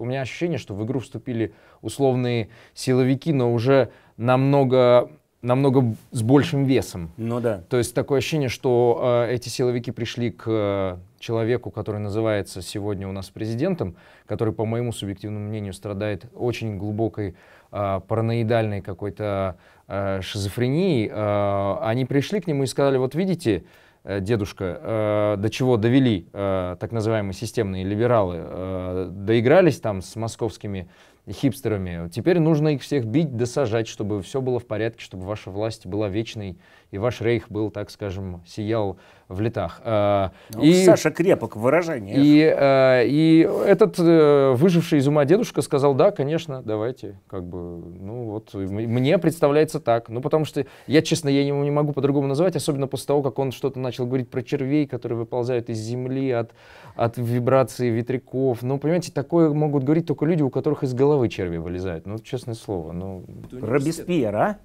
у меня ощущение, что в игру вступили условные силовики, но уже намного намного с большим весом. Ну да. То есть такое ощущение, что э, эти силовики пришли к э, человеку, который называется сегодня у нас президентом, который, по моему субъективному мнению, страдает очень глубокой э, параноидальной какой-то э, шизофренией. Э, они пришли к нему и сказали, вот видите, дедушка, э, до чего довели э, так называемые системные либералы, э, доигрались там с московскими хипстерами. Теперь нужно их всех бить, досажать, чтобы все было в порядке, чтобы ваша власть была вечной, и ваш рейх был, так скажем, сиял в летах. А, ну, и, Саша крепок в выражении. И, а, и этот э, выживший из ума дедушка сказал, да, конечно, давайте. Как бы, ну вот, мне представляется так. Ну, потому что я, честно, я его не могу по-другому называть, особенно после того, как он что-то начал говорить про червей, которые выползают из земли от, от вибрации ветряков. Ну, понимаете, такое могут говорить только люди, у которых из головы черви вылезают. Ну, честное слово, ну... Робеспьер, а?